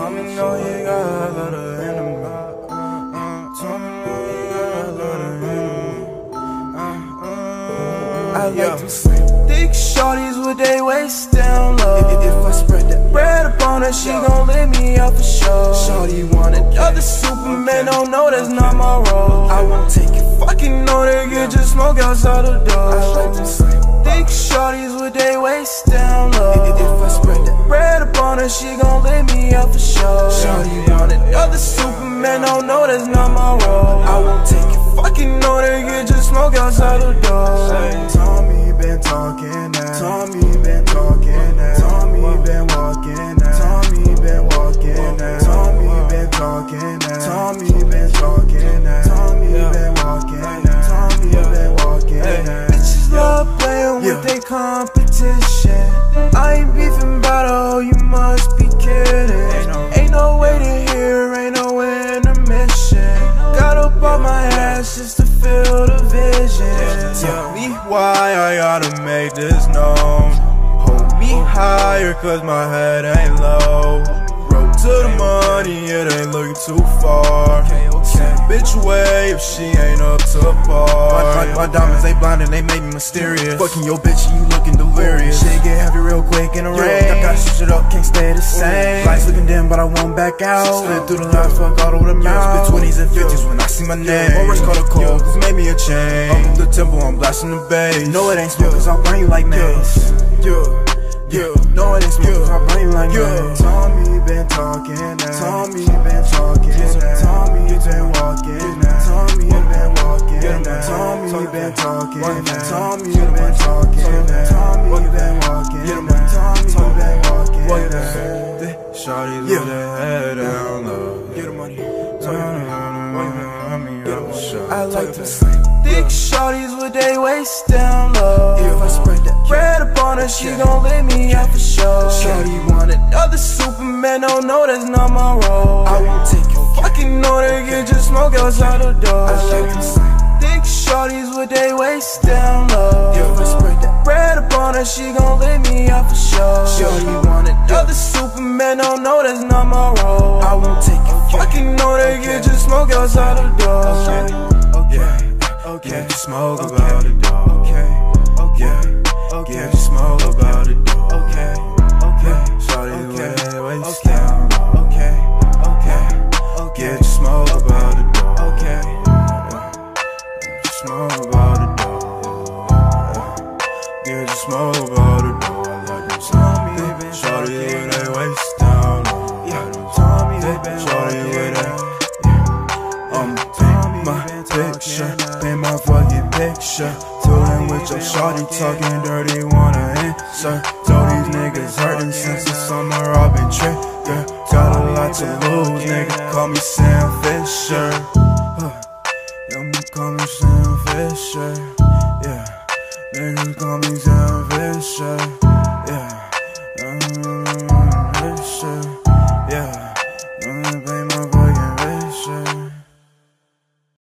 Tommy know he got a lot of enemy. Uh, uh, Tommy know he got a lot of enemy. Uh, I like to slim thick shorties with they waist down low. If I spread that bread upon her, she gon' let me up for sure. Shorty want another Superman, don't know that's not my role. I won't take it, fucking know they get just smoke outside the door. I like to slim thick shorties with they waist down low. If I spread that bread upon her, she gon' Superman, don't oh, know that's not my role. I won't take it, fucking they get just smoke outside the door. Tommy been talking make this known. Hold me higher, cause my head ain't low. Road to the money, it ain't looking too far. Send bitch away if she ain't up to par. My, my, my diamonds, they blind and they make me mysterious. Fucking your bitch, and you looking delirious. Shit get heavy real quick in the rain. I gotta switch it up, can't stay the same. Lights looking dim, but I won't back out. Slip through the lines, fuck all over the mouth. Spit 20s and 50s when I see my name. Wrist call a cold, cause made me a chain. Up the temple, I'm blasting the bass. No, it ain't smoke, cause I'll burn you like mace. Yeah, yeah. No, it ain't smoke, cause I'll burn you like mace. Tommy been talking Tommy been talking. Tommy been talking. Tommy been walking. Tommy been walking. Shawty with her head down low. Get the money. Oh, I like to thick shorties with they waist down low. If I spread that bread upon her, she gon' let me out for sure. Shorty want another Superman, oh, don't know that's not my role. I won't take it. Fucking know they get just smoke outside the door. I like to shorties with they waist down low. If I spread that bread upon her, she gon' let me out for sure. Shorty want another Superman, oh, don't know that's not my role. I won't take it. Fucking know they get just smoke outside the door. Okay, okay, get smoke about it, dog. Okay, okay, okay, get smoke about smoke about it, dog. I like them Tommy, shawty with that waist down. Yeah, Tommy, shawty with that. I'm paint my picture, paint my fucking picture. Toolin' with your shorty talking dirty, wanna answer. Told these niggas hurting since the summer, I've been triggered. Got a lot to lose, nigga. Call me Sam Fisher. Huh. Y'all call me Sam Fisher. Yeah, niggas call me Sam Fisher. Yeah, um, Fisher.